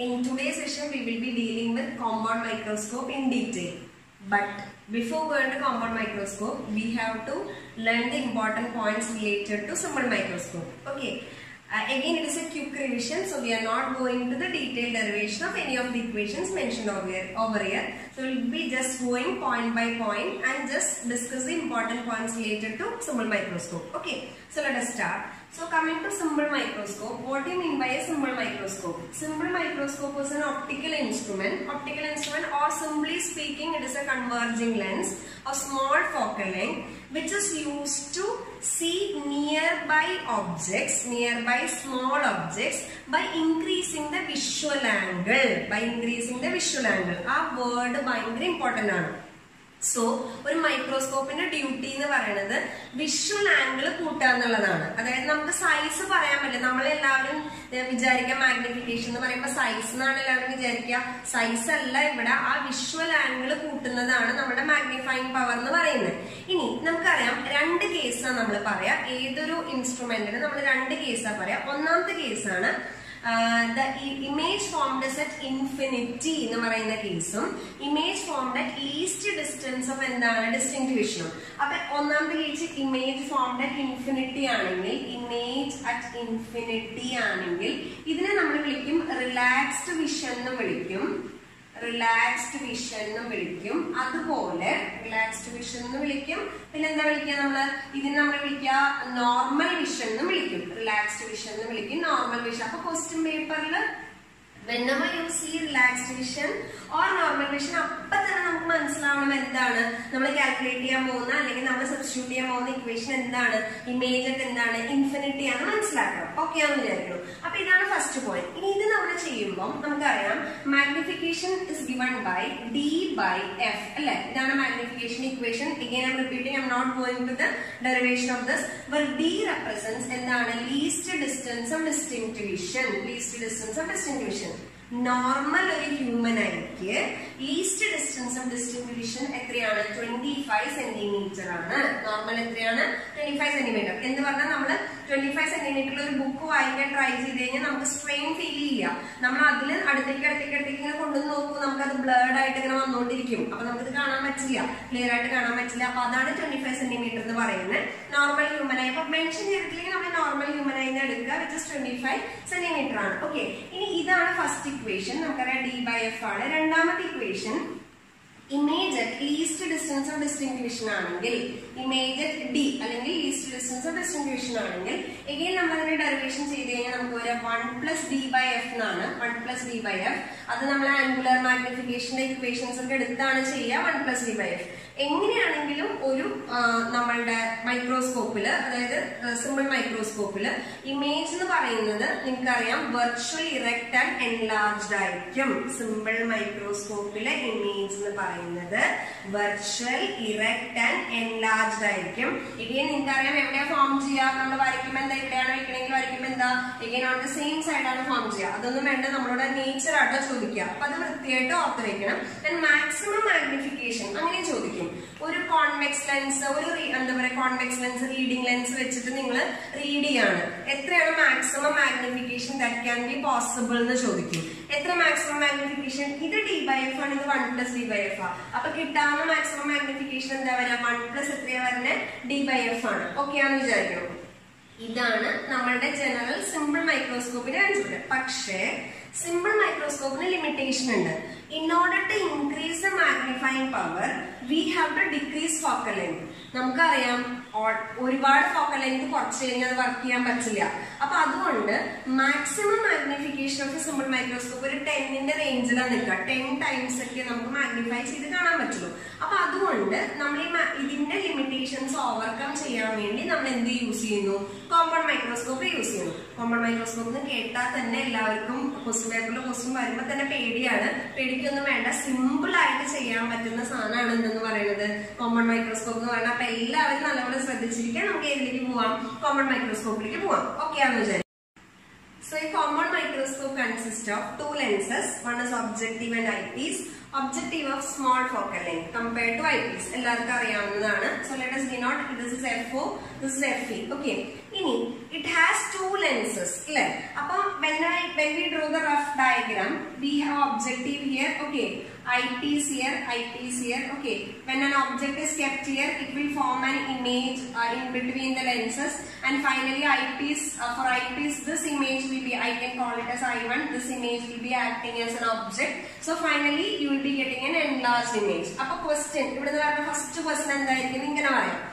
In today's session, we will be dealing with compound microscope in detail. But before going to compound microscope, we have to learn the important points related to simple microscope. Okay. Uh, again, it is a quick revision, so we are not going to the detailed derivation of any of the equations mentioned over here. Over here. So, we will be just going point by point and just discuss the important points related to simple microscope. Okay. So, let us start. So coming to symbol microscope, what do you mean by a symbol microscope? Symbol microscope is an optical instrument. Optical instrument or simply speaking it is a converging lens of small focal length which is used to see nearby objects, nearby small objects by increasing the visual angle. By increasing the visual angle. Our word by important. So ഒരു മൈക്രോസ്കോപ്പിന്റെ duty എന്ന് പറയുന്നത് visual angle കൂട്ടുക എന്നുള്ളതാണ്. അതായത് നമുക്ക് size പറയാൻ പറ്റില്ല. നമ്മളെല്ലാവരും വിചാരിക്കുക മാഗ്നിഫിക്കേഷൻ എന്ന് പറയുമ്പോൾ സൈസ് എന്നാണ് എല്ലാവരും വിചാരിക്കുക. സൈസ് അല്ല ഇവിടെ ആ വിഷ്വൽ ആംഗിൾ കൂട്ടുന്നതാണ് നമ്മുടെ മാഗ്നിഫൈങ് പവർ എന്ന് പറയുന്നത്. ഇനി നമുക്കറിയാം രണ്ട് കേസാണ് നമ്മൾ പറയാം. ഏതൊരു ഇൻസ്ട്രുമെന്റിന് നമ്മൾ രണ്ട് കേസാണ് പറയാം. ഒന്നാമത്തെ കേസാണ് the image formed at infinity എന്ന് പറയുന്ന കേസും image formed at least distance of എന്താണ്? ഡിസ്റ്റിങ് വിഷനും അപ്പൊ ഒന്നാമത്തെ case image formed at infinity ആണെങ്കിൽ ഇമേജ് അറ്റ് ഇൻഫിനിറ്റി ആണെങ്കിൽ ഇതിനെ നമ്മൾ വിളിക്കും റിലാക്സ്ഡ് വിഷൻ എന്ന് വിളിക്കും. റിലാക്സ്ഡ് വിഷൻ എന്ന് വിളിക്കും. അതുപോലെ റിലാക്സ്ഡ് വിഷൻ എന്ന് വിളിക്കും. പിന്നെ എന്താ വിളിക്കുക നമ്മൾ ഇതിന് നമ്മൾ വിളിക്കുക നോർമൽ വിഷൻ എന്ന് വിളിക്കും. റിലാക്സ്ഡ് വിഷൻ എന്ന് വിളിക്കും. Normal vision. അപ്പൊ ക്വസ്റ്റ്യൻ പേപ്പറിൽ whenever you see relaxation or normal normal അപ്പൊ തന്നെ നമുക്ക് മനസ്സിലാവണം എന്താണ്. നമ്മൾ കാൽക്കുലേറ്റ് ചെയ്യാൻ പോകുന്ന അല്ലെങ്കിൽ നമ്മൾ സബ്സ്റ്റിറ്റ്യൂട്ട് ചെയ്യാൻ പോകുന്ന ഇക്വേഷൻ എന്താണ്. ഇമേജ് ഒക്കെ എന്താണ്. ഇൻഫിനിറ്റി ആണ് മനസ്സിലാക്കണം. ഓക്കെ ആണെന്ന് വിചാരിക്കണം അപ്പൊ ഇതാണ് ഫസ്റ്റ് പോയിന്റ് ഇനി ഇത് നമ്മൾ ചെയ്യുമ്പോൾ നമുക്കറിയാം magnification is given by D by F അല്ലെ? ഇതാണ് magnification equation again repeating I am not going to the derivation of this but D represents എന്താണ്? least distance of distinction least distance of distinction normal ഒരു human ഐക്ക് least distance of distinct vision എത്രയാണ്? Twenty five centimetre ആണ്. Normal എത്രയാണ്? Twenty five centimetre എന്ന് പറഞ്ഞാൽ നമ്മൾ twenty five സെന്റിമീറ്ററിൽ ഒരു ബുക്ക് വായിക്കാൻ ട്രൈ ചെയ്ത് കഴിഞ്ഞാൽ നമുക്ക് സ്ട്രെയിൻ ഫീൽ ചെയ്യുക നമ്മൾ അതിൽ അടുത്തേക്ക് അടുത്തേക്ക് അടുത്തേക്ക് ഇങ്ങനെ കൊണ്ടുവന്ന് നോക്കുമ്പോൾ നമുക്ക് അത് ബ്ലേഡ് ആയിട്ട് ഇങ്ങനെ വന്നുകൊണ്ടിരിക്കും അപ്പൊ നമുക്കത് കാണാൻ പറ്റില്ല. ക്ലിയർ ആയിട്ട് കാണാൻ പറ്റില്ല. അപ്പൊ അതാണ് ട്വന്റി ഫൈവ് സെന്റിമീറ്റർ എന്ന് പറയുന്നത്. നോർമൽ ഹ്യൂമൻ ആയി അപ്പൊ മെൻഷൻ ചെയ്തിട്ടില്ലെങ്കിൽ നമ്മൾ നോർമൽ ഹ്യൂമൻ ആയി എടുക്കുക which is twenty five centimetre ആണ്. ഓക്കെ ഇനി ഇതാണ് ഫസ്റ്റ് ഇക്വേഷൻ നമുക്കറിയാം ഡി ബൈ എഫ് ആണ്. രണ്ടാമത്തെ equation image at least distance of distinct vision ആണെങ്കിൽ ഇമേജ് അറ്റ് ഡി അല്ലെങ്കിൽ ലീസ്റ്റ് ഡിസ്റ്റൻസ് ഓഫ് ഡിസ്റ്റിങ് ആണെങ്കിൽ എഗെയിൻ നമ്മൾ അതിന്റെ ഡെറിവേഷൻ ചെയ്ത് കഴിഞ്ഞാൽ നമുക്ക് വരെ one plus D by F എന്നാണ്. One plus D by F അത് നമ്മൾ ആംഗുലർ മാഗ്നിഫിക്കേഷന്റെ ഇക്വേഷൻസ് ഒക്കെ എടുത്താണ് ചെയ്യുക. One plus D by F എങ്ങനെയാണെങ്കിലും ഒരു നമ്മളുടെ മൈക്രോസ്കോപ്പിൽ അതായത് സിമ്പിൾ മൈക്രോസ്കോപ്പിൽ ഇമേജ് എന്ന് പറയുന്നത് നിങ്ങൾക്കറിയാം വെർച്വൽ ഇറക്റ്റ് ആൻഡ് എൻലാർജ്ഡ് ആയിരിക്കും. സിമ്പിൾ മൈക്രോസ്കോപ്പിലെ ഇമേജ് എന്ന് പറയുന്നത് വെർച്വൽ ഇറക്റ്റ് ആൻഡ് എൻലാർജ്ഡ് ആയിരിക്കും. ഇങ്ങനെ നിങ്ങൾക്കറിയാം എവിടെയാ ഫോം ചെയ്യുക നമ്മൾ വരയ്ക്കുമ്പോൾ എന്താ ഇവിടെയാണ് വെക്കണമെങ്കിൽ വരയ്ക്കുമ്പോൾ എന്താ? ഇങ്ങനെ ഓൺ സെയിം സൈഡാണ് ഫോം ചെയ്യുക. അതൊന്നും വേണ്ട നമ്മളോട് നേച്ചർ ആട്ടോ ചോദിക്കുക. അപ്പൊ അത് വൃത്തിയായിട്ട് ഓർത്ത് വെക്കണം ആൻഡ് മാക്സിമം മാഗ്നിഫിക്കേഷൻ അങ്ങനെ ചോദിക്കും. ഒരു കോൺവെക്സ് ലെൻസ് ഒരു എന്താ പറയുക കോൺവെക്സ് ലെൻസ് റീഡിംഗ് ലെൻസ് വെച്ചിട്ട് നിങ്ങൾ റീഡ് ചെയ്യാണ്. എത്രയാണ് maximum magnification that be possible എന്ന് ചോദിക്കും. എത്ര മാക്സിമം മാഗ്നിഫിക്കേഷൻ ഇത് ഡി ബൈ എഫ് ആണ് ഇത് one plus D by F ആ. അപ്പൊ കിട്ടാവുന്ന മാക്സിമം മാഗ്നിഫിക്കേഷൻ എന്താ വരാ? വൺ പ്ലസ് എത്രയാ വരുന്നത് ഡി ബൈ എഫ് ആണ്. ഓക്കെ ആണെന്ന് വിചാരിക്കണം? ഇതാണ് നമ്മളുടെ ജനറൽ സിമ്പിൾ മൈക്രോസ്കോപ്പിന്റെ കാണിച്ചത് പക്ഷേ സിമ്പിൾ മൈക്രോസ്കോപ്പിന് ലിമിറ്റേഷൻ ഉണ്ട്. In order to increase the magnifying power we have to decrease focal length നമുക്കറിയാം ഒരുപാട് ഫോക്കൽ ലെങ്ത് കുറച്ച് കഴിഞ്ഞാൽ അത് വർക്ക് ചെയ്യാൻ പറ്റില്ല. അപ്പൊ അതുകൊണ്ട് maximum magnification of simple microscope ഒരു ടെന്നിന്റെ റേഞ്ചിലാണ് നിൽക്കുക. ടെൻ ടൈംസ് ഒക്കെ നമുക്ക് മാഗ്നിഫൈ ചെയ്ത് കാണാൻ പറ്റുള്ളൂ. അപ്പൊ അതുകൊണ്ട് നമ്മൾ ഈ ഇതിന്റെ ലിമിറ്റേഷൻസ് ഓവർകം ചെയ്യാൻ വേണ്ടി നമ്മൾ എന്ത് യൂസ് ചെയ്യുന്നു? കോമ്പൗണ്ട് മൈക്രോസ്കോപ്പ് യൂസ് ചെയ്യുന്നു. കോമ്പൗണ്ട് മൈക്രോസ്കോപ്പ് എന്ന് കേട്ടാൽ തന്നെ എല്ലാവർക്കും ക്വസ്റ്റ്യൻ പേപ്പറിൽ മുസ്ലിം വരുമ്പോൾ തന്നെ പേടിയാണ് പേടിക്കൊന്നും വേണ്ട സിമ്പിൾ ആയിട്ട് ചെയ്യാൻ പറ്റുന്ന സാധനമാണ് എന്തെന്ന് പറയുന്നത് കോമൺ മൈക്രോസ്കോപ്പ് എന്ന് പറഞ്ഞാൽ അപ്പൊ എല്ലാവരും നല്ലപോലെ ശ്രദ്ധിച്ചിരിക്കാൻ നമുക്ക് ഏതിലേക്ക് പോവാം കോമൺ മൈക്രോസ്കോപ്പിലേക്ക് പോവാം ഓക്കെ ആണെന്ന് വിചാരിക്കും So a common microscope consists of two lenses. One is objective and eyepiece. Objective of small focal length compared to eyepiece. എല്ലാവർക്കും അറിയാവുന്നതാണ്. So let us denote this is F4, this is FE. Okay. ഇനി it has two lenses അല്ലേ അപ്പം when I when we draw the rough diagram we have objective here okay IT is here IT is here okay when an object is kept here it will form an image uh, in between the lenses and finally eyepiece uh, for eyepiece this image will be I can call it as I1 this image will be acting as an object so finally you will be getting an enlarged image അപ്പൊ question ഇവിടെ നിന്ന്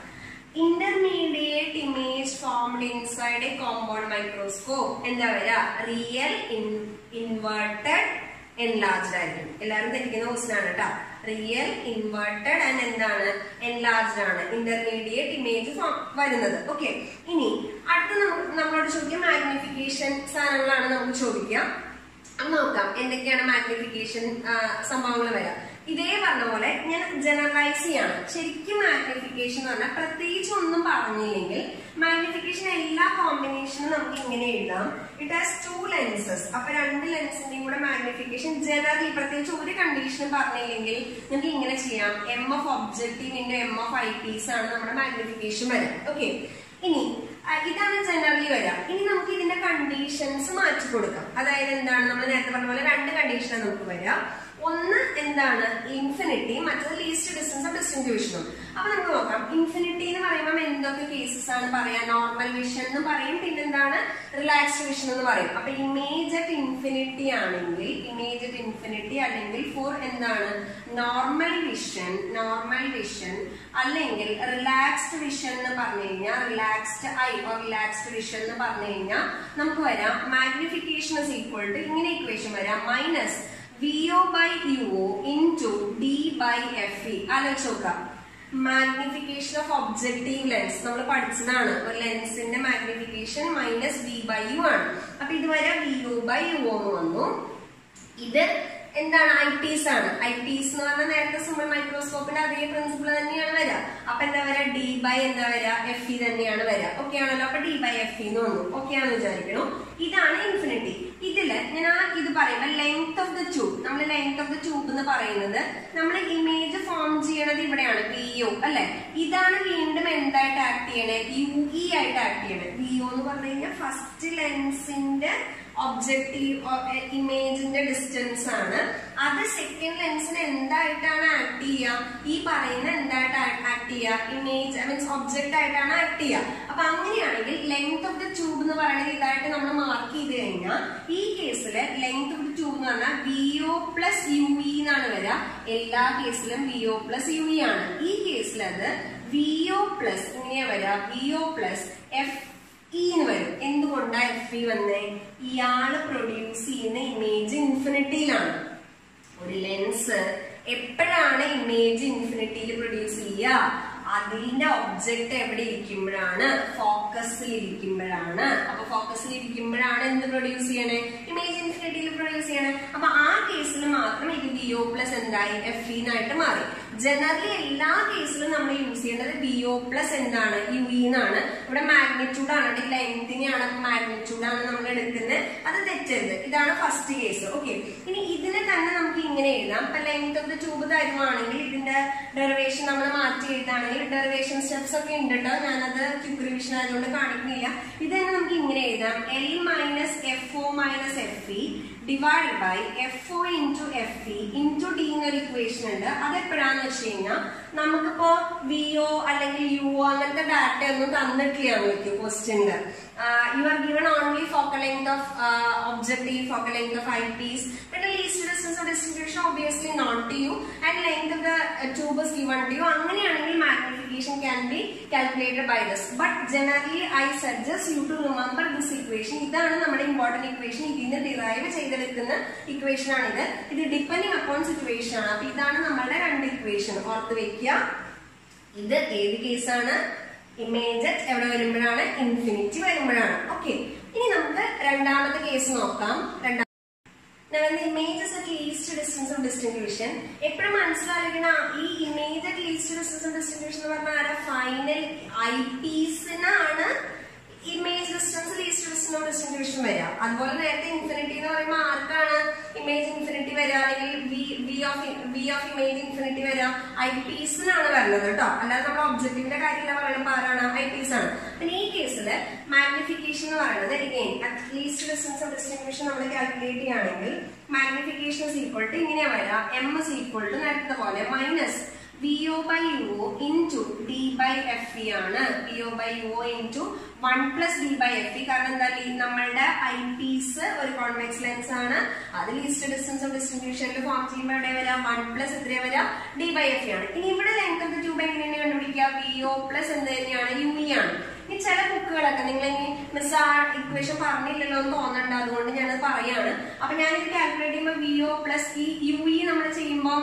intermediate image formed inside a compound microscope എന്താ പറയാ real inverted enlarged ആയിരിക്കും. എല്ലാവരും ധരിക്കുന്ന question ആണ് കേട്ടോ. റിയൽ ഇൻവേർട്ടഡ് ആൻഡ് എന്താണ്? എൻലാർജ്ഡ് ആണ്. ഇന്റർമീഡിയറ്റ് ഇമേജ് വരുന്നത്. ഓക്കെ ഇനി അടുത്ത നമ്മളോട് ചോദിക്കുക മാഗ്നിഫിക്കേഷൻ സാധനങ്ങളാണ് നമുക്ക് ചോദിക്കാം അത് നോക്കാം. എന്തൊക്കെയാണ് മാഗ്നിഫിക്കേഷൻ സംഭവങ്ങൾ വരാം ഇതേ പറഞ്ഞ പോലെ ഞാൻ ജനറലൈസ് ചെയ്യാണ്. ശരിക്കും മാഗ്നിഫിക്കേഷൻ എന്ന് പറഞ്ഞാൽ പ്രത്യേകിച്ച് ഒന്നും പറഞ്ഞില്ലെങ്കിൽ മാഗ്നിഫിക്കേഷൻ എല്ലാ കോമ്പിനേഷനും നമുക്ക് ഇങ്ങനെ എഴുതാം. ഇറ്റ് ഹാസ് ടു ലെൻസസ് അപ്പൊ രണ്ട് ലെൻസിന്റെയും കൂടെ മാഗ്നിഫിക്കേഷൻ ജനറലി പ്രത്യേകിച്ച് ഒരു കണ്ടീഷനും പറഞ്ഞില്ലെങ്കിൽ നമുക്ക് ഇങ്ങനെ ചെയ്യാം. എം എഫ് ഒബ്ജക്റ്റീവ് ഒബ്ജക്റ്റീവിന്റെ എം എഫ് ഐ പീസ് ആണ് നമ്മുടെ മാഗ്നിഫിക്കേഷൻ വരാം. ഓക്കെ ഇനി ഇതാണ് ജനറലി വരാം ഇനി നമുക്ക് ഇതിന്റെ കണ്ടീഷൻസ് മാറ്റി കൊടുക്കാം. അതായത് എന്താണ്? നമ്മൾ നേരത്തെ പറഞ്ഞ പോലെ രണ്ട് കണ്ടീഷനാണ് നമുക്ക് വരിക. ഒന്ന് എന്താണ്? ഇൻഫിനിറ്റി മറ്റത് ലീസ്റ്റ് ഡിസ്റ്റൻസും ഡിസ്റ്റിങ്ക്യൂഷനും അപ്പൊ നമുക്ക് നോക്കാം. ഇൻഫിനിറ്റി എന്ന് പറയുമ്പോൾ എന്തൊക്കെ കേസസ് ആണ് പറയാ? നോർമൽ വിഷൻ എന്ന് പറയും പിന്നെ എന്താണ് റിലാക്സ്ഡ് വിഷൻ എന്ന് പറയും. അപ്പൊ ഇമേജ് അറ്റ് ഇൻഫിനിറ്റി ആണെങ്കിൽ ഇമേജ് അറ്റ് ഇൻഫിനിറ്റി അല്ലെങ്കിൽ ഫോർ എന്താണ്? നോർമൽ വിഷൻ നോർമൽ വിഷൻ അല്ലെങ്കിൽ റിലാക്സ്ഡ് വിഷൻ എന്ന് പറഞ്ഞു കഴിഞ്ഞാൽ relaxed eye or relaxed vision എന്ന് പറഞ്ഞു കഴിഞ്ഞാൽ നമുക്ക് വരാം. മാഗ്നിഫിക്കേഷൻ ഇസ് ഈക്വൽ ടു ഇങ്ങനെ ഇക്വേഷൻ വരാം. Minus V O by U O into D by F F E ആലോചിച്ച് നോക്കാം മാഗ്നിഫിക്കേഷൻ ഓഫ് ഒബ്ജക്റ്റീവ് ലെൻസ് നമ്മൾ പഠിച്ചതാണ്. ഒരു ലെൻസിന്റെ magnification minus V by U ആണ്. അപ്പൊ ഇതുവരെ വി ഒ ബൈ യു എന്ന് വന്നു. ഇത് എന്താണ് ഐ ടീസ് ആണ്? ഐ ടീസ് എന്ന് പറഞ്ഞാൽ നേരത്തെ സിമ്പിൾ മൈക്രോസ്കോപ്പിന്റെ അതേ പ്രിൻസിപ്പിൾ തന്നെയാണ് വരിക. അപ്പൊ എന്താ വരിക? ഡി ബൈ എന്താ വരിക? എഫ് ഇ തന്നെയാണ് വരിക. ഓക്കെ ആണല്ലോ. അപ്പൊ ഡി ബൈ എഫ് എന്ന് വന്നു. ഓക്കെ ആണെന്ന് വിചാരിക്കണു. ഇതാണ് ഇൻഫിനിറ്റി ഇതിൽ ഞാൻ ആ ഇത് പറയുമ്പോൾ ലെങ്ത് ഓഫ് ദ ട്യൂബ് നമ്മൾ ലെങ്ത് ഓഫ് ദ ട്യൂബ് എന്ന് പറയുന്നത് നമ്മൾ ഇമേജ് ഫോം ചെയ്യണത് ഇവിടെയാണ്. വി ഒ അല്ലെ? ഇതാണ് വീണ്ടും എന്തായിട്ട് ആക്ട് ചെയ്യണേ? യു ഇ ആയിട്ട് ആക്ട് ചെയ്യണേ. വി എന്ന് പറഞ്ഞു കഴിഞ്ഞാൽ ഫസ്റ്റ് ലെൻസിന്റെ ഒബ്ജക്റ്റീവ് ഇമേജിന്റെ ഡിസ്റ്റൻസ് ആണ്. അത് സെക്കൻഡ് ലെൻസിന് എന്തായിട്ടാണ് ആക്ട് ചെയ്യുക ഈ പറയുന്ന എന്തായിട്ട് ആക്ട് ചെയ്യുക ഇമേജ് മീൻസ് ഒബ്ജക്റ്റ് ആയിട്ടാണ് ആക്ട് ചെയ്യുക അപ്പൊ അങ്ങനെയാണെങ്കിൽ ലെങ്ത് ഓഫ് ദ ട്യൂബ് എന്ന് പറയുന്നത് ഇതായിട്ട് നമ്മൾ മാർക്ക് ചെയ്ത് കഴിഞ്ഞാൽ ഈ കേസിൽ ലെങ്ത് ഓഫ് ദ ട്യൂബ് എന്ന് പറഞ്ഞാൽ V O plus U E എന്നാണ് വരിക. എല്ലാ കേസിലും V O plus U E ആണ്. ഈ കേസിൽ വി ഒ പ്ലസ് ഇങ്ങനെയാ വരിക. വി ഒ പ്ലസ് എഫ് ഇന്ന് വരും. എന്തുകൊണ്ടാ എഫ് ഇ വന്നേ? ഇയാൾ പ്രൊഡ്യൂസ് ചെയ്യുന്ന ഇമേജ് ഇൻഫിനിറ്റിയിലാണ് ഒരു ലെൻസ് എപ്പോഴാണ് ഇമേജ് ഇൻഫിനിറ്റിയിൽ പ്രൊഡ്യൂസ് ചെയ്യുക? അതിന്റെ ഒബ്ജക്റ്റ് എവിടെ ഇരിക്കുമ്പോഴാണ്? ഫോക്കസിൽ ഇരിക്കുമ്പോഴാണ്. അപ്പൊ ഫോക്കസിൽ ഇരിക്കുമ്പോഴാണ് എന്ത് പ്രൊഡ്യൂസ് ചെയ്യണേ? ഇമേജ് ഇൻഫിനിറ്റിയിൽ പ്രൊഡ്യൂസ് ചെയ്യണേ. അപ്പൊ ആ കേസിൽ മാത്രം ഇത് ബി ഒ പ്ലസ് എന്തായി? എഫ് ഇന്നായിട്ട് മാറി. ജനറലി എല്ലാ കേസിലും നമ്മൾ യൂസ് ചെയ്യേണ്ടത് ബി ഒ പ്ലസ് എന്താണ് യു എന്നാണ് ഇവിടെ മാഗ്നിറ്റ്യൂഡ് ആണ് ലെങ്തിനെയാണ് മാഗ്നിറ്റ്യൂഡ് ആണ് നമ്മൾ എടുക്കുന്നത്. അത് തെറ്റരുത്. ഇതാണ് ഫസ്റ്റ് കേസ് ഓക്കെ ഇനി ഇതിനെ തന്നെ നമുക്ക് ഇങ്ങനെ എഴുതാം. ഇപ്പൊ ലെങ്ത് ഓഫ് ദ ട്യൂബ് തരുവാണെങ്കിൽ ഇതിന്റെ ഡെറിവേഷൻ നമ്മൾ മാറ്റി എഴുതാണെങ്കിൽ ഡെറിവേഷൻ സ്റ്റെപ്സ് ഒക്കെ ഉണ്ട് കേട്ടോ ഞാനത് ക്യൂക്ക് റിവിഷൻ ആയതുകൊണ്ട് കാണിക്കുന്നില്ല. ഇത് തന്നെ നമുക്ക് ഇങ്ങനെ എഴുതാം. L minus F O minus F E divide by F O into F E into D എന്നൊരു ഇക്വേഷൻ ഉണ്ട്. അത് എപ്പോഴാന്ന് വെച്ച് കഴിഞ്ഞാൽ നമുക്കിപ്പോ വി ഒ അല്ലെങ്കിൽ യു അങ്ങനത്തെ ഡാറ്റ ഒന്നും തന്നിട്ടില്ല നമുക്ക് ക്വസ്റ്റ്യനിൽ you are given only focal length of objective focal length of eyepiece പിന്നെ least distance of distribution obviously not to you and length of the tube given to you അങ്ങനെയാണെങ്കിൽ magnification can be calculated by this but generally I suggest you to remember this equation ഇതാണ് നമ്മുടെ important equation ഇതിന് derive ചെയ്തെടുക്കുന്ന equation ആണിത്. ഇത് depending upon situation ആണ്. അപ്പൊ ഇതാണ് നമ്മളുടെ രണ്ട് ഇക്വേഷൻ ഓർത്ത് വെക്കുക. ഇത് ഏത് കേസാണ് ഇമേജ് എവിടെ വരുമ്പോഴാണ്? ഇൻഫിനിറ്റി വരുമ്പോഴാണ്. ഓക്കെ ഇനി നമുക്ക് രണ്ടാമത്തെ കേസ് നോക്കാം. രണ്ടാമത്തെ ഇമേജസ് ഒക്കെ ഈസ്റ്റ് image ഡിസ്റ്റിങ്ഷൻ എപ്പോഴും മനസ്സിലാക്കണം ഈ image at distance distance of എന്ന് പറഞ്ഞാൽ ഫൈനൽ ഐ പീസിനാണ് image distance least distance distinction വരിക. അതുപോലെ നേരത്തെ ഇൻഫിനിറ്റി എന്ന് പറയുമ്പോൾ ആർക്കാണ് ഇമേജ് ഇൻഫിനിറ്റി വരിക? അല്ലെങ്കിൽ വി ഓഫ് ഇമേജ് ഇൻഫിനിറ്റി വരിക? ഐ പീസിനാണ് വരുന്നത് കേട്ടോ. അല്ലാതെ നമ്മൾ ഒബ്ജക്റ്റിന്റെ കാര്യമില്ല പറയുമ്പോൾ ആരാണ്? ഐ പീസ് ആണ്. പിന്നെ ഈ കേസിൽ മാഗ്നിഫിക്കേഷൻ എന്ന് പറയുന്നത് again at least distance of distribution നമ്മൾ കാൽക്കുലേറ്റ് ചെയ്യുകയാണെങ്കിൽ മാഗ്നിഫിക്കേഷൻ ഈക്വൾ ടു ഇങ്ങനെയാണ് വരാം എം ഇസ് ഈക്വൾ ടു നേരത്തെ പോലെ minus V O by U O into D E ആണ്. V O by U O into one plus D E കാരണം എന്താ നമ്മളുടെ ഐ പീസ് ഒരു കോൺവെക്സ് ലെൻസ് ആണ്. അത് ലീസ്റ്റ് ഓഫ് ഡിസ്ട്രിബ്യൂഷനിൽ ഫോം ചെയ്യുമ്പോൾ എവിടെ വരാം? വൺ പ്ലസ് എത്ര വരാം? ഡി ബൈ എഫ് ഇ ആണ്. ഇനി ഇവിടെ ലെങ്ത് ഓഫ് ട്യൂബ് എങ്ങനെയാണ് കണ്ടുപിടിക്കുക വി ഒ പ്ലസ് എന്ത് തന്നെയാണ്? യു ഇ ആണ്. ഇനി ചില ബുക്കുകളൊക്കെ നിങ്ങൾ ഇനി മിസ് ആ ഇക്വേഷൻ പറഞ്ഞില്ലല്ലോ എന്ന് തോന്നണ്ട. അതുകൊണ്ട് ഞാനത് പറയാണ്. അപ്പൊ ഞാനിത് കാൽക്കുലേറ്റ് ചെയ്യുമ്പോൾ വി പ്ലസ് ഈ യു ഇ നമ്മൾ ചെയ്യുമ്പോൾ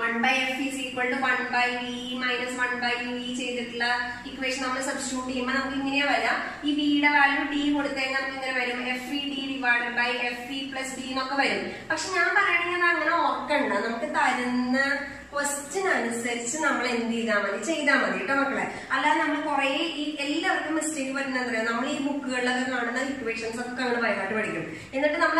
one by F is equal to one by V minus one by U E ചെയ്തിട്ടുള്ള ഇക്വേഷൻ നമ്മൾ സബ്സ്റ്റിറ്റ്യൂട്ട് ചെയ്യുമ്പോൾ നമുക്ക് ഇങ്ങനെ വരാം. ഈ വിയുടെ വാല്യൂ ഡി കൊടുത്തുകഴിഞ്ഞാൽ നമുക്ക് ഇങ്ങനെ വരും? F E D divided by F E plus D എന്നൊക്കെ വരും. പക്ഷെ ഞാൻ പറയണെങ്കിൽ അത് അങ്ങനെ ഓർക്കണ്ട. നമുക്ക് തരുന്ന ക്വസ്റ്റ്യൻ അനുസരിച്ച് നമ്മൾ എന്ത് ചെയ്താൽ മതി? ചെയ്താൽ മതി കേട്ടോ മക്കളെ. അല്ലാതെ നമ്മൾ കുറെ ഈ എല്ലാവർക്കും മിസ്റ്റേക്ക് വരുന്നത് നമ്മൾ ഈ ബുക്കുകളിലൊക്കെ കാണുന്ന ഇക്വേഷൻസ് ഒക്കെ അങ്ങനെ വൈകാട്ട് പഠിക്കും. എന്നിട്ട് നമ്മൾ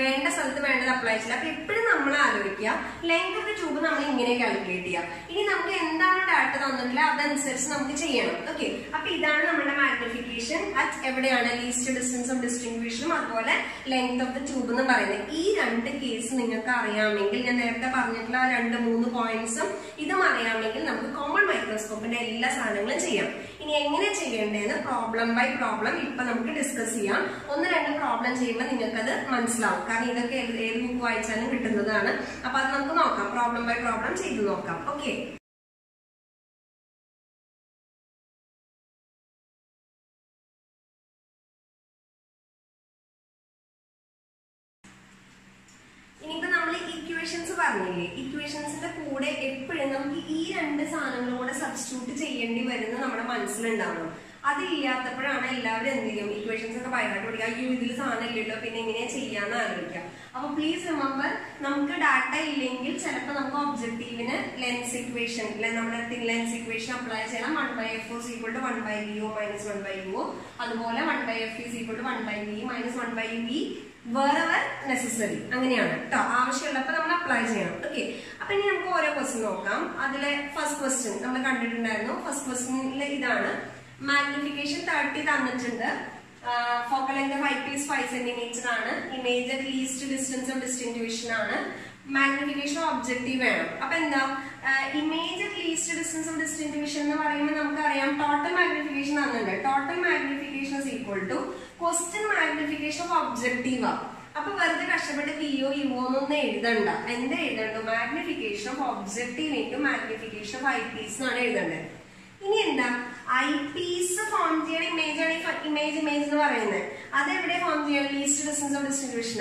വേണ്ട സ്ഥലത്ത് വേണ്ടത് അപ്ലൈ ചെയ്യില്ല. അപ്പൊ എപ്പോഴും നമ്മൾ ആലോചിക്കുക ലെങ്ത് ഓഫ് ട്യൂബ് നമ്മൾ ഇങ്ങനെ കാൽക്കുലേറ്റ് ചെയ്യുക. ഇനി നമുക്ക് എന്താണ് ഡാറ്റ തന്നിട്ടില്ല അതനുസരിച്ച് നമുക്ക് ചെയ്യണം. ഓക്കെ അപ്പൊ ഇതാണ് നമ്മുടെ മാഗ്നിഫിക്കേഷൻ അറ്റ് എവിടെയാണ്? ലീസ്റ്റ് ഡിസ്റ്റൻസും ഡിസ്ട്രിബ്യൂഷനും അതുപോലെ ലെങ്ത് ഓഫ് ദ ട്യൂബ് എന്ന് പറയുന്നത്. ഈ രണ്ട് കേസ് നിങ്ങൾക്ക് അറിയാമെങ്കിൽ ഞാൻ നേരത്തെ പറഞ്ഞിട്ടുള്ള രണ്ട് മൂന്ന് പോയിന്റ്സും ഇതും അറിയാമെങ്കിൽ നമുക്ക് കോമൺ മൈക്രോസ്കോപ്പിന്റെ എല്ലാ സാധനങ്ങളും ചെയ്യാം. ഇനി എങ്ങനെ ചെയ്യേണ്ടതെന്ന് പ്രോബ്ലം ബൈ പ്രോബ്ലം ഇപ്പൊ നമുക്ക് ഡിസ്കസ് ചെയ്യാം. ഒന്ന് രണ്ട് പ്രോബ്ലം ചെയ്യുമ്പോൾ നിങ്ങൾക്ക് അത് മനസ്സിലാവും. കാരണം ഇതൊക്കെ ഏത് ബുക്ക് വായിച്ചാലും കിട്ടുന്നതാണ്. അപ്പൊ അത് നമുക്ക് നോക്കാം. പ്രോബ്ലം ബൈ പ്രോബ്ലം ചെയ്ത് നോക്കാം. ഓക്കെ ഇനിയിപ്പോ നമ്മൾ ഇക്വേഷൻസ് പറഞ്ഞില്ലേ ഇക്വേഷൻസിന്റെ കൂടെ എപ്പോഴും നമുക്ക് ഈ രണ്ട് സാധനങ്ങളും കൂടെ സബ്സ്റ്റിറ്റ്യൂട്ട് ചെയ്യേണ്ടി വരുന്ന നമ്മുടെ മനസ്സിലുണ്ടാവണം അതില്ലാത്തപ്പോഴാണ് എല്ലാവരും എന്ത് ചെയ്യും? ഇക്വേഷൻസ് ഒക്കെ ഭയങ്കരമായിട്ട് പഠിക്കുക. അയ്യോ ഇതിൽ സാധനം ഇല്ലല്ലോ. പിന്നെ എങ്ങനെയാ ചെയ്യാന്ന് ആലോചിക്കുക. അപ്പൊ പ്ലീസ് റിമെമ്പർ നമുക്ക് ഡാറ്റ ഇല്ലെങ്കിൽ ചിലപ്പോൾ നമുക്ക് ഒബ്ജക്റ്റീവിന് ലെൻസ് ഇക്വേഷൻ നമ്മുടെ തിൻ ലെൻസ് ഇക്വേഷൻ അപ്ലൈ ചെയ്യണം. One by F O's equal to one by V O minus one by U അതുപോലെ one by F is equal to one by V minus one by V wherever necessary അങ്ങനെയാണ് കേട്ടോ ആവശ്യമുള്ളപ്പോൾ നമ്മൾ apply ചെയ്യണം. Okay അപ്പൊ ഇനി നമുക്ക് ഓരോ ക്വസ്റ്റ്യൻ നോക്കാം. അതിലെ ഫസ്റ്റ് ക്വസ്റ്റ്യൻ നമ്മൾ കണ്ടിട്ടുണ്ടായിരുന്നു. ഫസ്റ്റ് ക്വസ്റ്റ്യൻ ഇതാണ്. മാഗ്നിഫിക്കേഷൻ തേർട്ടി തന്നിട്ടുണ്ട്. Focal length five piece five centimetre ആണ്. Image least distance of distinction ആണ്. മാഗ്നിഫിക്കേഷൻ ഒബ്ജക്റ്റീവ് വേണം. അപ്പൊ എന്താ? Image least distance of distinction എന്ന് പറയുമ്പോൾ നമുക്കറിയാം ടോട്ടൽ മാഗ്നിഫിക്കേഷൻ തന്നിട്ടുണ്ട്. Total magnification equal to question magnification of objective ആണ് അപ്പൊ വെറുതെ കഷ്ടപ്പെട്ട് വിഒ യുഒ എന്നൊന്നും എഴുതണ്ട. എന്താ എഴുതണ്ടു magnification of objective into magnification of eyepiece എന്നാണ് എഴുതേണ്ടത്. ഇനി എന്താ? ഐ പീസ് ഫോം ചെയ്യണ ഇമേജ് ആണ് ഇമേജ് ഇമേജ് എന്ന് പറയുന്നത്. അത് എവിടെ ഫോം ചെയ്യണം ലീസ്റ്റ് ഡിസ്റ്റൻസ് ഓഫ് ഡിസ്ട്രിബ്യൂഷൻ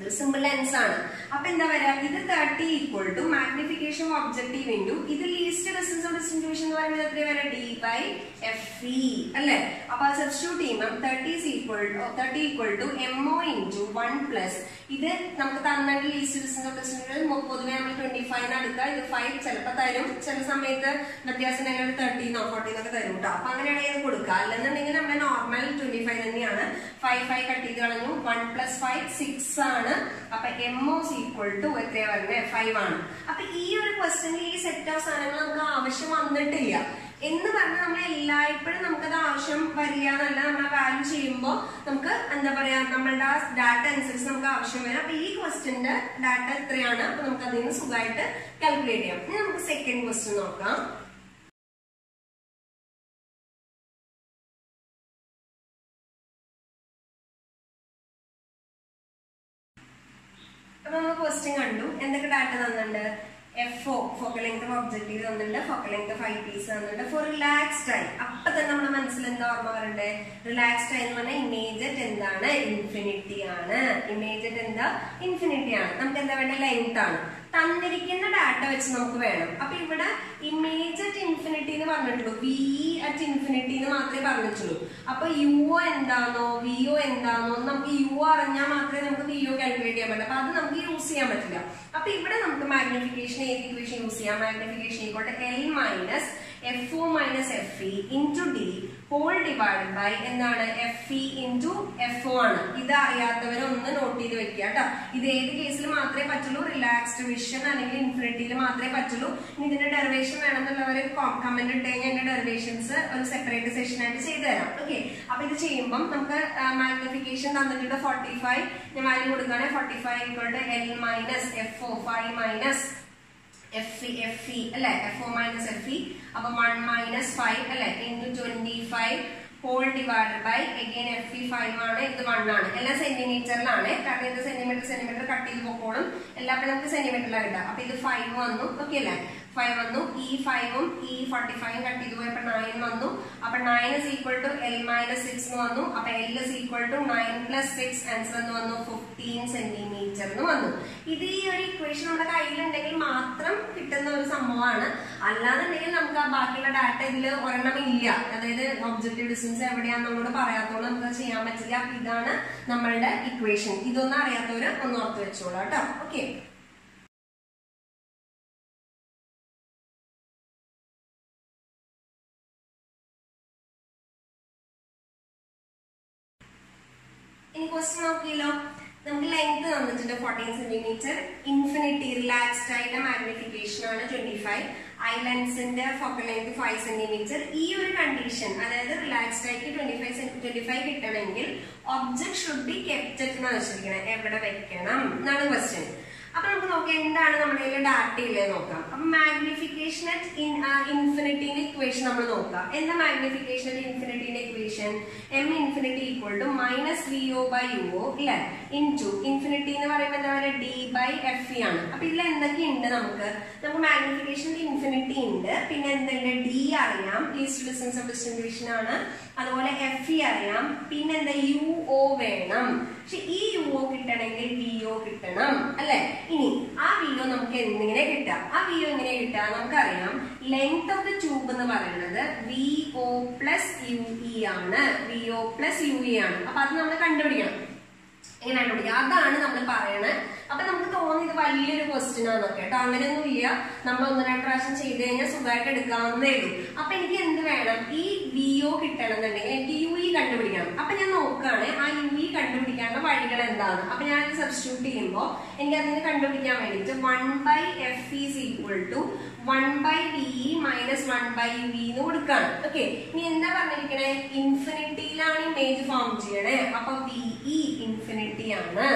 അതൊരു സിമ്പിൾ ലെൻസ് ആണ്. അപ്പൊ എന്താ പറയാ ഇത് thirty equal to magnification objective into ഇത് ലീസ്റ്റ് ഡിസ്റ്റൻസ് ഓഫ് ഡിസ്റ്റിൻഷൻ എന്ന് പറയുന്നത് എത്ര വരെ? ഡി ബൈ എഫ് ഇ അല്ലെ? അപ്പൊ അത് സബ്സ്റ്റിറ്റ്യൂട്ട് ചെയ്യുമ്പോൾ thirty equal thirty equal to M O into one plus ഇത് നമുക്ക് തന്നിട്ട് ലീസ്റ്റ് ഡിസ്റ്റൻസ് ഓഫ് ഡിസ്ട്രിബ്യൂഷൻ പൊതുവെ നമ്മൾ ട്വന്റി ഫൈവ് എടുക്കുക ഇത് ഫൈവ് ചിലപ്പോൾ തരും. ചില സമയത്ത് വ്യത്യാസം ഉണ്ടെങ്കിൽ തേർട്ടീനോ ഫോർട്ടീനോ തരും കേട്ടോ അപ്പൊ അങ്ങനെയാണെങ്കിൽ ഇത് കൊടുക്കുക. അല്ലെന്നുണ്ടെങ്കിൽ നമ്മുടെ നോർമൽ ട്വന്റി ഫൈവ് തന്നെയാണ്. ഫൈവ് ഫൈവ് കട്ട് ചെയ്ത് കളഞ്ഞു. വൺ പ്ലസ് ഫൈവ് സിക്സ് ആണ്. അപ്പൊ എം ഓസ് ഈക്വൽ ടു എത്രയാ വരുന്നത് ഫൈവ് ആണ്. അപ്പൊ ഈ ഒരു ക്വസ്റ്റനിൽ ഈ സെറ്റ് ഓഫ് സാധനങ്ങൾ നമുക്ക് ആവശ്യം വന്നിട്ടില്ല. എന്ന് പറഞ്ഞാൽ നമ്മൾ എല്ലായ്പ്പോഴും നമുക്കത് ആവശ്യം വരിക എന്നല്ല നമ്മൾ വാല്യൂ ചെയ്യുമ്പോൾ നമുക്ക് എന്താ പറയാ നമ്മളുടെ ഡാറ്റ അനുസരിച്ച് നമുക്ക് ആവശ്യം വരും. അപ്പൊ ഈ ക്വസ്റ്റിന്റെ ഡാറ്റ എത്രയാണ്? അപ്പൊ നമുക്ക് അതിൽ നിന്ന് സുഖമായിട്ട് കാൽക്കുലേറ്റ് ചെയ്യാം. ഇനി നമുക്ക് സെക്കൻഡ് ക്വസ്റ്റ്യൻ നോക്കാം. എന്തൊക്കെ ഡാറ്റ തന്നിട്ടുണ്ട്? F O focal length objective തന്നിട്ടുണ്ട് ഫോക്കൽ ലെങ്ത് ഫൈവ് പീസ് തന്നിട്ടുണ്ട് ഫോർ റിലാക്സ് ടൈം അപ്പൊ തന്നെ നമ്മുടെ മനസ്സിൽ എന്താ ഓർമ്മ വരണ്ടേ? റിലാക്സ് ടൈം എന്ന് പറഞ്ഞാൽ ഇമേജറ്റ് എന്താണ്? ഇൻഫിനിറ്റി ആണ്. ഇമേജറ്റ് എന്താ? ഇൻഫിനിറ്റി ആണ്. നമുക്ക് എന്താ വേണ്ട? ലെങ്ത് ആണ്. തന്നിരിക്കുന്ന ഡാറ്റ വെച്ച് നമുക്ക് വേണം. അപ്പൊ ഇവിടെ ഇമേജ് അറ്റ് ഇൻഫിനിറ്റി എന്ന് പറഞ്ഞിട്ടുള്ളൂ. വി അറ്റ് ഇൻഫിനിറ്റി എന്ന് മാത്രമേ പറഞ്ഞിട്ടുള്ളൂ. അപ്പൊ യു ഒ എന്താണോ വി ഒ എന്താണോ നമുക്ക് യു അറിഞ്ഞാൽ മാത്രമേ നമുക്ക് വി ഒ കാൽക്കുലേറ്റ് ചെയ്യാൻ പറ്റൂ. അപ്പൊ അത് നമുക്ക് യൂസ് ചെയ്യാൻ പറ്റില്ല. അപ്പൊ ഇവിടെ നമുക്ക് മാഗ്നിഫിക്കേഷൻ ഏത് ഇക്വേഷൻ യൂസ് ചെയ്യാം. Magnification ഇക്കോട്ടെ L minus F O minus F E into D whole divide by എന്താണ്? F E into F O ആണ് ഇത് അറിയാത്തവരൊന്ന് നോട്ട് ചെയ്ത് വെക്കുക കേട്ടോ. ഇത് ഏത് കേസിൽ മാത്രമേ പറ്റുള്ളൂ? റിലാക്സ്ഡ് വിഷൻ അല്ലെങ്കിൽ ഇൻഫിനിറ്റിയിൽ മാത്രമേ പറ്റുള്ളൂ. ഇതിന്റെ ഡെറിവേഷൻ വേണമെന്നുള്ളവർ കമന്റ് ഇട്ട് കഴിഞ്ഞാൽ എന്റെ ഡെറിവേഷൻസ് ഒരു സെപ്പറേറ്റ് സെഷൻ ആയിട്ട് ചെയ്തു തരാം. ഓക്കെ അപ്പൊ ഇത് ചെയ്യുമ്പോൾ നമുക്ക് മാഗ്നിഫിക്കേഷൻ തന്നിട്ടുണ്ട് ഫോർട്ടി ഫൈവ് ഞാൻ വാല്യൂ കൊടുക്കുകയാണെങ്കിൽ forty five equate L minus F O five minus F E F E അല്ലെ? F O minus F E അപ്പൊ വൺ മൈനസ് ഫൈവ് അല്ലെ? Into twenty five whole divided by again F E five ആണ്. ഇത് one ആണ്. എല്ലാം സെന്റിമീറ്ററിലാണ് കാരണം ഇത് centimetre centimetre cut ചെയ്ത് പോക്കോളും. എല്ലാം നമുക്ക് സെന്റിമീറ്ററിലാണ് കിട്ടുക. അപ്പൊ ഇത് ഫൈവ് വന്നു. ഓക്കെ അല്ലേ? ഫൈവ് വന്നു. ഇ ഫൈവും ഇ ഫോർട്ടി ഫൈവും കട്ട് ചെയ്തു പോയപ്പോ നയൻ വന്നു. അപ്പൊ nine is equal to L minus six എന്ന് വന്നു. അപ്പൊ L is equal to nine plus six answer എന്ന് വന്നു. ഫിഫ്റ്റീൻ സെന്റിമീറ്റർ എന്ന് വന്നു. ഇത് ഈ ഒരു ഇക്വേഷൻ നമ്മുടെ കയ്യിലുണ്ടെങ്കിൽ മാത്രം കിട്ടുന്ന ഒരു സംഭവമാണ്. അല്ലാന്നുണ്ടെങ്കിൽ നമുക്ക് ആ ബാക്കിയുള്ള ഡാറ്റ ഇതിൽ ഒരെണ്ണം ഇല്ല. അതായത് ഒബ്ജക്റ്റീവ് ഡിസ്റ്റൻസ് എവിടെയാണെന്നോട് പറയാത്തോളം നമുക്ക് ചെയ്യാൻ പറ്റില്ല. അപ്പൊ ഇതാണ് നമ്മളുടെ ഇക്വേഷൻ ഇതൊന്നും അറിയാത്തവര് ഒന്ന് ഓർത്ത് വെച്ചോളാം കേട്ടോ. ഓക്കെ ക്വസ്റ്റ്യൻ നോക്കിയല്ലോ നമുക്ക് ലെങ്ത് തന്നിട്ടുണ്ട് ഫോർട്ടീൻ സെന്റിമീറ്റർ ഇൻഫിനിറ്റി റിലാക്സ്ഡ് ആയിട്ടുള്ള മാഗ്നിഫിക്കേഷൻ ആണ് ട്വന്റി ഫൈവ് ഐലൻഡ്സിന്റെ ഫോക്കൽ ലെങ്ത് ഫൈവ് സെന്റിമീറ്റർ ഈ ഒരു കണ്ടീഷൻ അതായത് റിലാക്സ്ഡ് ആയിട്ട് ട്വന്റി ഫൈവ് ട്വന്റി ഫൈവ് കിട്ടണമെങ്കിൽ ഒബ്ജക്ട് ഷുഡ് ബി കെപ്റ്റഡ് എന്ന് വെച്ചിരിക്കണം എവിടെ വെക്കണം? എന്നാണ് ക്വസ്റ്റ്യൻ അപ്പൊ നമുക്ക് നോക്കാം എന്താണ് നമ്മുടെ കയ്യിൽ ഡാറ്റ ഇല്ലേ നോക്കാം. അപ്പൊ മാഗ്നിഫിക്കേഷൻ അറ്റ് ഇൻഫിനിറ്റിന്റെ ഇക്വേഷൻ നമ്മൾ നോക്കാം. എന്താ magnification at ഇൻഫിനിറ്റിന്റെ equation M infinity equal to minus V O by U O ഇല്ല? ഇൻ ടു ഇൻഫിനിറ്റി എന്ന് പറയുമ്പോൾ എന്താ പറയുക? ഡി ബൈ എഫ് ഇ ആണ്. അപ്പൊ ഇതിൽ എന്തൊക്കെ ഉണ്ട് നമുക്ക് നമുക്ക് മാഗ്നിഫിക്കേഷൻ ഇൻഫിനിറ്റി ഉണ്ട്. പിന്നെ എന്തുണ്ട് ഡി അറിയാം. ലീസ്റ്റ് ഡിസ്റ്റൻസ് ഓഫ് ഡിസ്ട്രിബ്യൂഷൻ ആണ്. അതുപോലെ എഫ് ഇ അറിയാം. പിന്നെ എന്താ? യു ഒ വേണം. പക്ഷെ ഈ യു ഒ കിട്ടണമെങ്കിൽ വി ഒ കിട്ടണം അല്ലെ? ഇനി ആ വി ഒ നമുക്ക് എന്തിങ്ങനെ കിട്ടാം? ആ വി ഒ എങ്ങനെ കിട്ടാം? നമുക്കറിയാം. ലെങ്ത് ഓഫ് ദ ട്യൂബ് എന്ന് പറയുന്നത് V O plus U E ആണ്. V O plus U E ആണ്. അപ്പൊ അത് നമ്മൾ കണ്ടുപിടിക്കണം. എങ്ങനെ കണ്ടുപിടിക്കുക അതാണ് നമ്മൾ പറയണേ. അപ്പൊ നമുക്ക് തോന്നി ഇത് വലിയൊരു ക്വസ്റ്റ്യൻ ആണെന്നൊക്കെ കേട്ടോ. അങ്ങനെയൊന്നും ഇല്ല നമ്മൾ ഒന്ന് രണ്ട് പ്രാവശ്യം ചെയ്ത് കഴിഞ്ഞാൽ സുഖമായിട്ട് എടുക്കാവുന്നേ ഉള്ളൂ. അപ്പൊ എനിക്ക് എന്ത് വേണം? ഈ വി ഒ കിട്ടണമെന്നുണ്ടെങ്കിൽ എനിക്ക് യു ഇ കണ്ടുപിടിക്കണം. അപ്പൊ ഞാൻ നോക്കുകയാണ് ആ യു ഇ കണ്ടുപിടിക്കാനുള്ള വഴികൾ എന്താണ്? അപ്പൊ ഞാൻ സബ്സ്റ്റിറ്റ്യൂട്ട് ചെയ്യുമ്പോൾ എനിക്ക് അതിന് കണ്ടുപിടിക്കാൻ വേണ്ടിയിട്ട് one by F is equal to one by V E minus one by U V എന്ന് കൊടുക്കാണ്. ഓക്കെ ഇനി എന്താ പറഞ്ഞിരിക്കണേ? ഇൻഫിനിറ്റിയിലാണ് ഇമേജ് ഫോം ചെയ്യണേ. അപ്പൊ വി ഇ ഇൻഫിനിറ്റി ആണ്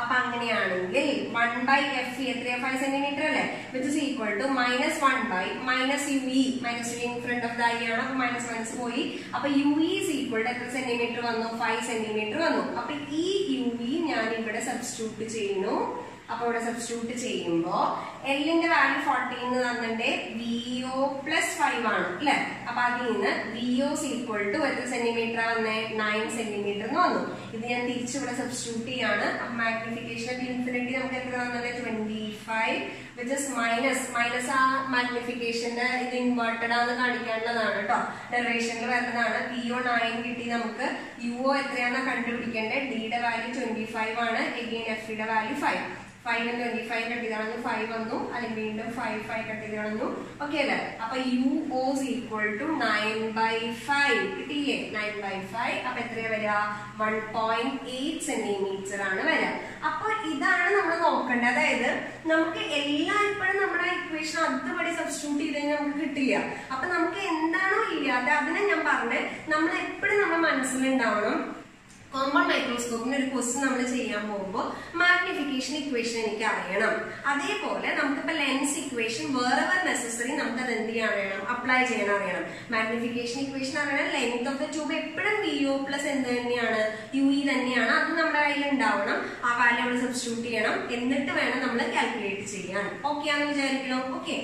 അപ്പൊ അങ്ങനെയാണെങ്കിൽ വൺ ബൈ എഫ് എത്രയാ? ഫൈവ് സെന്റിമീറ്റർ അല്ലേ? Which is equal to minus one by minus U E minus U in front of the ആണ്. അപ്പൊ മൈനസ് മൈനസ് പോയി. അപ്പൊ യു ഇസ് ഈക്വൽ ടു എത്ര സെന്റിമീറ്റർ വന്നു? ഫൈവ് സെന്റിമീറ്റർ വന്നു. അപ്പൊ ഈ യു ഇ ഞാൻ ഇവിടെ സബ്സ്റ്റിറ്റ്യൂട്ട് ചെയ്യുന്നു. അപ്പൊ ഇവിടെ സബ്സ്റ്റിറ്റ്യൂട്ട് ചെയ്യുമ്പോ എല്ലിന്റെ വാല്യൂ ഫോർട്ടീൻ എന്ന് പറഞ്ഞിട്ട് വി ഒ പ്ലസ് ഫൈവ് ആണ് അല്ലെ? അപ്പൊ അതിൽ നിന്ന് വി ഒ ഈക്വൽ ടു എത്ര സെന്റിമീറ്റർ വന്നേ? നയൻ സെന്റിമീറ്റർ എന്ന് വന്നു. ഇത് ഞാൻ തിരിച്ചു ഇവിടെ സബ്സ്റ്റിറ്റ്യൂട്ട് ചെയ്യാണ്. അപ്പൊ മാഗ്നിഫിക്കേഷൻ ഓഫ് ഇൻഫിനിറ്റി നമുക്ക് എത്ര വന്നത്? Twenty five which is minus minus ആ മാഗ്നിഫിക്കേഷന്റെ ഇത് ഇൻവേർട്ടഡ് ആണെന്ന് കാണിക്കേണ്ടതാണ് കേട്ടോ. ഡെറിവേഷനിൽ വരുന്നതാണ്. പി ഒ നയൻ കിട്ടി നമുക്ക്. യു ഒ എത്രയാണെന്ന് കണ്ടുപിടിക്കേണ്ടത് ഡിയുടെ വാല്യൂ ട്വന്റി ഫൈവ് ആണ്. എഗെയിൻ എഫ് യുടെ value five five twenty five കിട്ടിയതാണെങ്കിൽ five വന്നു. അല്ലെങ്കിൽ വീണ്ടും ഫൈവ് ഫൈവ് കട്ട് കളഞ്ഞു. ഓക്കെ അല്ലേ? അപ്പൊ U O's equal to nine by five കിട്ടിയില്ലേ? നയൻ ബൈ ഫൈവ് അപ്പൊ എത്രയാ വരിക? വൺ പോയിന്റ് എയ്റ്റ് സെന്റിമീറ്റർ ആണ് വരിക. അപ്പൊ ഇതാണ് നമ്മൾ നോക്കേണ്ടത് അതായത് നമുക്ക് എല്ലാം ഇപ്പോഴും നമ്മുടെ ഇക്വേഷൻ അതുപടി സബ്സ്റ്റിറ്റ്യൂട്ട് ചെയ്ത് കഴിഞ്ഞാൽ നമുക്ക് കിട്ടില്ല. അപ്പൊ നമുക്ക് എന്താണോ ഇല്ലാതെ അതിനെ ഞാൻ പറഞ്ഞത് നമ്മൾ എപ്പോഴും നമ്മുടെ മനസ്സിലുണ്ടാവണം. കോമൺ മൈക്രോസ്കോപ്പിന് ഒരു ക്വസ്റ്റ്യൻ നമ്മൾ ചെയ്യാൻ പോകുമ്പോൾ മാഗ്നിഫിക്കേഷൻ ഇക്വേഷൻ എനിക്ക് അറിയണം. അതേപോലെ നമുക്കിപ്പോ ലെൻസ് ഇക്വേഷൻ വേറെവർ നെസസറി നമുക്ക് അത് എന്ത് ചെയ്യാൻ അറിയണം? അപ്ലൈ ചെയ്യാൻ അറിയണം. മാഗ്നിഫിക്കേഷൻ ഇക്വേഷൻ അറിയണം. ലെങ്ത് ഓഫ് ദ ട്യൂബ് എപ്പോഴും വി ഒ പ്ലസ് എന്ത് തന്നെയാണ്? യു ഇ തന്നെയാണ്. അത് നമ്മുടെ കയ്യിൽ ഉണ്ടാവണം. ആ വാല്യൂ നമ്മൾ സബ്സ്റ്റിറ്റ്യൂട്ട് ചെയ്യണം. എന്നിട്ട് വേണം നമ്മൾ കാൽക്കുലേറ്റ് ചെയ്യാൻ. ഓക്കെ ആണെന്ന് വിചാരിക്കണം? Okay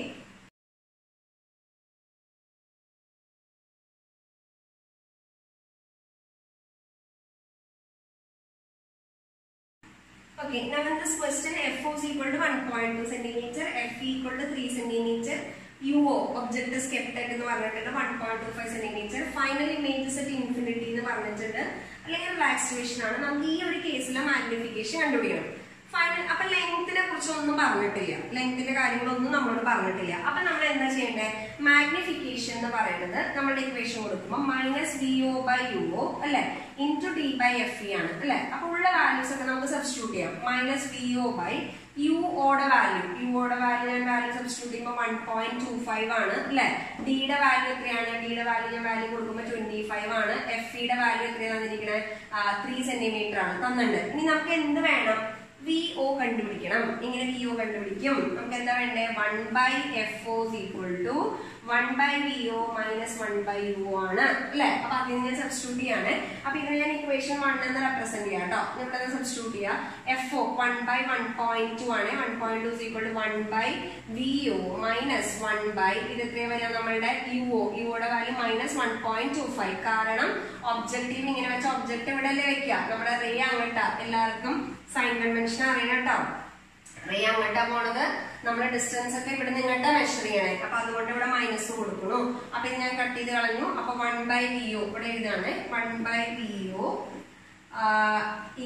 Okay, now in this question, FO is equal to 1.2 centimeter, FE equal to 3 centimeter, UO, object is kept at എന്ന് പറഞ്ഞിട്ടുണ്ട് 1.25 centimeter, final images at infinity എന്ന് പറഞ്ഞിട്ടുണ്ട് അല്ലെങ്കിൽ റിലാക്സേഷൻ ആണ് നമുക്ക് ഈ ഒരു കേസിലെ മാഗ്നിഫിക്കേഷൻ കണ്ടുപിടിക്കണം ഫൈനൽ അപ്പൊ ലെങ്തിനെ കുറിച്ച് ഒന്നും പറഞ്ഞിട്ടില്ല. ലെങ്തിന്റെ കാര്യങ്ങളൊന്നും നമ്മളോട് പറഞ്ഞിട്ടില്ല. അപ്പൊ നമ്മൾ എന്താ ചെയ്യേണ്ടത് മാഗ്നിഫിക്കേഷൻ എന്ന് പറയുന്നത് നമ്മളുടെ ഇക്വേഷൻ കൊടുക്കുമ്പോൾ minus V O by U O അല്ലെ? Into D by F E ആണ് അല്ലെ? അപ്പൊ ഉള്ള വാല്യൂസ് ഒക്കെ നമുക്ക് സബ്സ്റ്റിറ്റ്യൂട്ട് ചെയ്യാം. Minus V O by U ഓടെ വാല്യൂ യു ഓടെ വാല്യൂ ഞാൻ വാല്യൂ സബ്സ്റ്റിറ്റ്യൂട്ട് ചെയ്യുമ്പോൾ വൺ പോയിന്റ് ടു ഫൈവ് ആണ് അല്ലെ? ഡിയുടെ വാല്യൂ എത്രയാണ്? ഡിയുടെ വാല്യൂ ഞാൻ വാല്യൂ കൊടുക്കുമ്പോൾ ട്വന്റി ഫൈവ് ആണ്. എഫ് ഇയുടെ വാല്യൂ എത്രയാണ് തന്നിരിക്കുന്നത് ത്രീ സെന്റിമീറ്റർ ആണ് തന്നിട്ടുണ്ട്. ഇനി നമുക്ക് എന്ത് വേണം? വി ഒ കണ്ടുപിടിക്കണം. ഇങ്ങനെ വി ഒ കണ്ടുപിടിക്കും. നമുക്ക് എന്താ വേണ്ടേ one by F O equal to one by V O minus one by U ആണ്. അല്ലെ? അപ്പൊ അതിന് ഞാൻ സബ്സ്റ്റിറ്റ്യൂട്ട് ചെയ്യാണ്. അപ്പൊ ഇതിന് ഞാൻ ഇക്വേഷൻ വൺ എന്ന് റെപ്രസെന്റ് ചെയ്യാം കേട്ടോ. ഇവിടെ സബ്സ്റ്റിറ്റ്യൂട്ട് ചെയ്യാം. F O one by one point two ആണ്. One point two equal to one by V O minus one by ഇത് എത്ര വരാം നമ്മളുടെ യു ഒ യുടെ value minus one point two five കാരണം ഒബ്ജക്റ്റീവ് ഇങ്ങനെ വെച്ച ഒബ്ജക്റ്റ് ഇവിടെ അല്ലേ വെക്കുക നമ്മുടെ റേ അങ്ങോട്ടാ എല്ലാവർക്കും സൈൻ കൺവെൻഷൻ അറിയണം കേട്ടോ. റേ അങ്ങോട്ടാ പോണത്. നമ്മുടെ ഡിസ്റ്റൻസ് ഒക്കെ ഇവിടെ നിങ്ങൾട്ടാ മെഷർ ചെയ്യണേ. അപ്പൊ അതുകൊണ്ട് ഇവിടെ മൈനസ് കൊടുക്കണു അപ്പൊ ഇത് ഞാൻ കട്ട് ചെയ്ത് കളഞ്ഞു. അപ്പൊ വൺ ബൈ വി ഒ ഇവിടെ എഴുതാണ് one by V O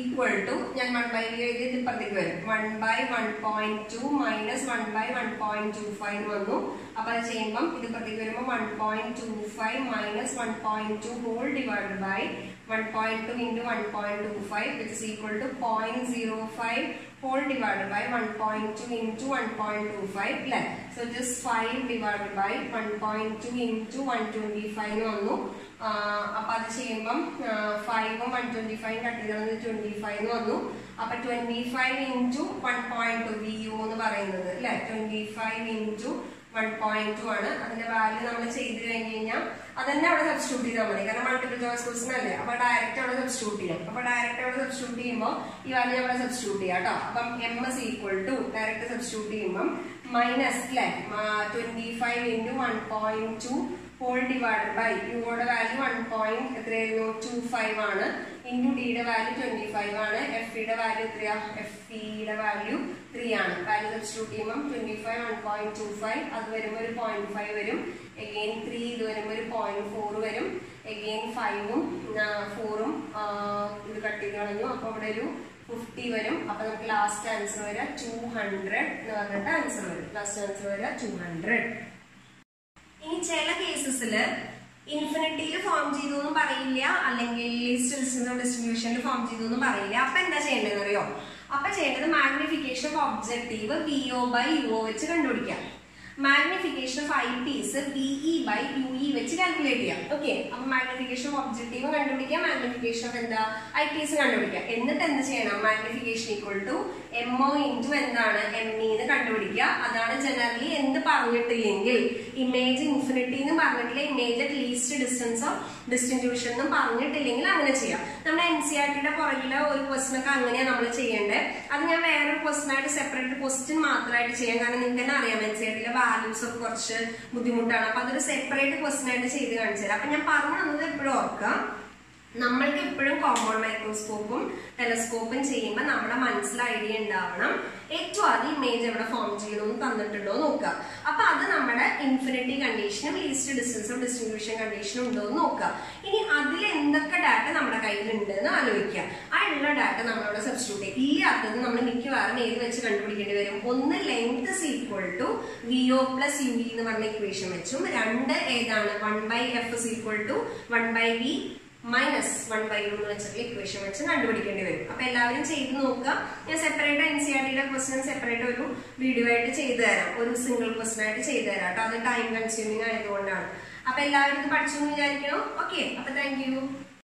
equal to ഞാൻ വൺ ബൈ വി എഴുതി ഇപ്പുറത്തേക്ക് വരും. One by one point two minus one by one point two five വന്നു. അപ്പൊ അത് ചെയ്യുമ്പം ഇത് ഇപ്പുറത്തേക്ക് വരുമ്പോൾ one point two five minus one point two whole divide by one point two into one point two five which is equal to point zero five whole divided by 1.2 into 1.25 അല്ലേ so just five divided by one point two into one twenty five വന്നു. അപ്പൊ അത് ചെയ്യുമ്പം ഫൈവും one twenty five cut ചെയ്തത് twenty five വന്നു. അപ്പൊ twenty five into one point two V U എന്ന് പറയുന്നത് അല്ലെ? Twenty five into one point two ആണ്. അതിന്റെ വാല്യൂ നമ്മൾ ചെയ്ത് കഴിഞ്ഞ് കഴിഞ്ഞാൽ അതന്നെ അവിടെ സബ്സ്റ്റിറ്റ്യൂട്ട് ചെയ്താൽ മതി. കാരണം മൾട്ടിപ്പിൾ ചോയ്സ് ക്വസ്റ്റൻ അല്ലേ? അപ്പൊ ഡയറക്റ്റ് അവിടെ സബ്സ്റ്റിറ്റ്യൂട്ട് ചെയ്യാം. അപ്പൊ ഡയറക്റ്റ് അവിടെ സബ്സ്റ്റിറ്റ്യൂട്ട് ചെയ്യുമ്പോൾ ഈ വാല്യൂ അവിടെ സബ്സ്റ്റിറ്റ്യൂട്ട് ചെയ്യാം കേട്ടോ. അപ്പം M S equal to direct substitute ചെയ്യുമ്പോൾ മൈനസ് അല്ലെ twenty five into one point two whole divided by യുടെ വാല്യൂ വൺ പോയിന്റ് എത്രയായിരുന്നു? ടു ഫൈവ് ആണ്. ഇന്റു ഡിയുടെ വാല്യൂ ട്വന്റി ഫൈവ് ആണ്. എഫ് ഇയുടെ വാല്യൂ എത്രയാ എഫ് ഇയുടെ വാല്യൂ ത്രീ ആണ്. വാല്യൂ സബ്സ്റ്റിറ്റ്യൂട്ട് ചെയ്യുമ്പോൾ twenty five one point two five അത് വരുമ്പോൾ ഒരു പോയിന്റ് ഫൈവ് വരും. എഗെയിൻ ത്രീ ഇത് വരുമ്പോൾ ഒരു പോയിന്റ് ഫോർ വരും. എഗെയിൻ ഫൈവും ഫോറും ഇത് കട്ട് ചെയ്ത് കളഞ്ഞു. അപ്പോൾ അവിടെ ഒരു ഫിഫ്റ്റി വരും. അപ്പോൾ നമുക്ക് ലാസ്റ്റ് ആൻസർ വരിക ടു ഹൺഡ്രഡ് എന്ന് പറഞ്ഞിട്ട് ആൻസർ വരും. ലാസ്റ്റ് ആൻസർ വരിക ടു ഹൺഡ്രഡ് ഇനി ചില കേസസിൽ ഇൻഫിനിറ്റിയിൽ ഫോം ചെയ്തു എന്നും പറയില്ല. അല്ലെങ്കിൽ ലിസ്റ്റ് ഡിസ്ട്രിബ്യൂഷനിൽ ഫോം ചെയ്തു എന്നും പറയില്ല. അപ്പൊ എന്താ ചെയ്യേണ്ടതെന്ന് അറിയോ അപ്പൊ ചെയ്യേണ്ടത് magnification of objective P O by U O വെച്ച് കണ്ടുപിടിക്കാം. Magnification of eyepiece E by U E വെച്ച് കാൽക്കുലേറ്റ് ചെയ്യാം. ഓക്കെ അപ്പൊ മാഗ്നിഫിക്കേഷൻ ഓഫ് ഒബ്ജക്റ്റീവ് കണ്ടുപിടിക്കാം. മാഗ്നിഫിക്കേഷൻ ഓഫ് എന്താ? ഐ പീസ് കണ്ടുപിടിക്കാം. എന്നിട്ട് എന്ത് ചെയ്യണം? Magnification equal to M O into എന്താണ്? എം ഇ എന്ന് കണ്ടുപിടിക്കുക. അതാണ് ജനറലി എന്ത് പറഞ്ഞിട്ടില്ലെങ്കിൽ. ഇമേജ് ഇൻഫിനിറ്റി എന്ന് പറഞ്ഞിട്ടില്ല. Image at least distance of distinction എന്നും പറഞ്ഞിട്ടില്ലെങ്കിൽ അങ്ങനെ ചെയ്യാം. നമ്മുടെ എൻ സി ആർ ടിയുടെ പുറകിലെ ഒരു ക്വസ്റ്റൻ ഒക്കെ അങ്ങനെയാണ് നമ്മൾ ചെയ്യേണ്ടത്. അത് ഞാൻ വേറൊരു ക്വസ്റ്റൻ ആയിട്ട് സെപ്പറേറ്റ് ക്വസ്റ്റ്യൻ മാത്രമായിട്ട് ചെയ്യാം. കാരണം നിങ്ങൾക്ക് തന്നെ അറിയാം എൻ സി ആർ ടിയിലെ വാല്യൂസ് ഒക്കെ കുറച്ച് ബുദ്ധിമുട്ടാണ്. അപ്പൊ അതൊരു സെപ്പറേറ്റ് ക്വസ്റ്റൻ ആയിട്ട് ചെയ്ത് കാണിച്ചു തരാം അപ്പൊ ഞാൻ പറഞ്ഞു തന്നത് എപ്പോഴും ഓർക്കാം നമ്മൾക്ക് എപ്പോഴും കോമ്പൗണ്ട് മൈക്രോസ്കോപ്പും ടെലസ്കോപ്പും ചെയ്യുമ്പോൾ നമ്മുടെ മനസ്സിൽ ഐഡിയ ഉണ്ടാവണം. ഏറ്റവും ആദ്യം ഇമേജ് എവിടെ ഫോം ചെയ്യണമെന്ന് തന്നിട്ടുണ്ടോ നോക്കുക. അപ്പൊ അത് നമ്മുടെ ഇൻഫിനിറ്റി കണ്ടീഷനും ലീസ്റ്റ് ഡിസ്റ്റൻസും ഡിസ്ട്രിബ്യൂഷൻ കണ്ടീഷനും ഉണ്ടോ എന്ന് നോക്കുക. ഇനി അതിൽ എന്തൊക്കെ ഡാറ്റ നമ്മുടെ കയ്യിലുണ്ട് എന്ന് ആലോചിക്കുക. ആ ഉള്ള ഡാറ്റ നമ്മളവിടെ സബ്സ്റ്റിറ്റ്യൂട്ട് ചെയ്യും ഇല്ലാത്തത് നമ്മൾ മിക്കവാറും ഏത് വെച്ച് കണ്ടുപിടിക്കേണ്ടി വരും? ഒന്ന് length equal to V O plus U V എന്ന് പറഞ്ഞ ഇക്വേഷൻ വെച്ചും. രണ്ട് ഏതാണ്? One by F equal to one by V minus one by എന്ന് വെച്ചിട്ടുള്ള ഇക്വേഷൻ വെച്ച് കണ്ടുപിടിക്കേണ്ടി വരും. അപ്പൊ എല്ലാവരും ചെയ്ത് നോക്കുക. ഞാൻ സെപ്പറേറ്റ് എൻ സി ആർ ടിയുടെ ക്വസ്റ്റൻ സെപ്പറേറ്റ് ഒരു വീഡിയോ ആയിട്ട് ചെയ്തു തരാം. ഒരു സിംഗിൾ ക്വസ്റ്റൻ ആയിട്ട് ചെയ്തു തരാം കേട്ടോ. അത് ടൈം കൺസ്യൂമിങ് ആയതുകൊണ്ടാണ്. അപ്പൊ എല്ലാവരും പഠിച്ചു എന്ന് വിചാരിക്കണോ? ഓക്കെ അപ്പൊ താങ്ക്